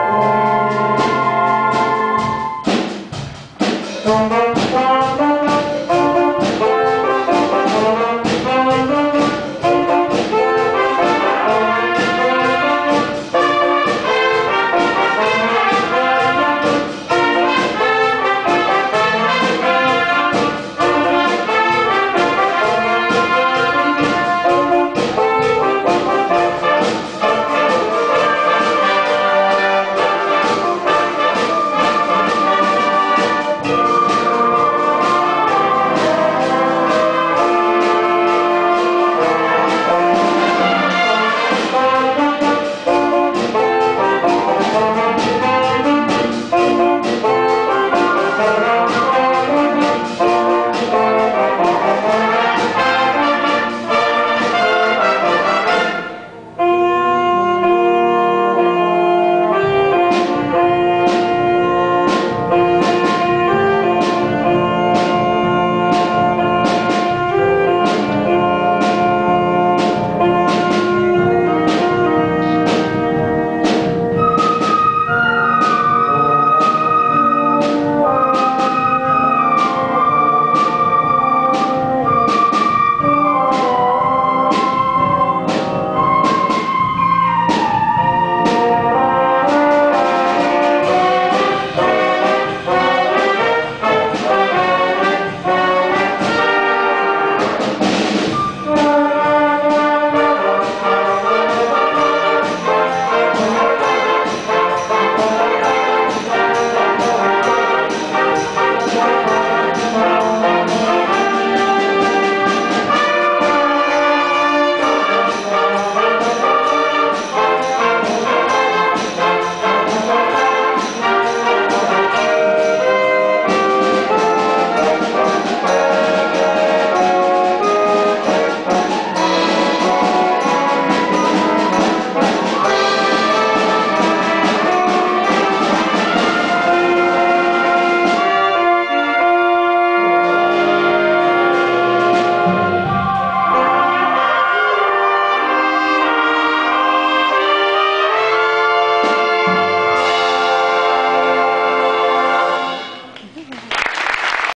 Amen.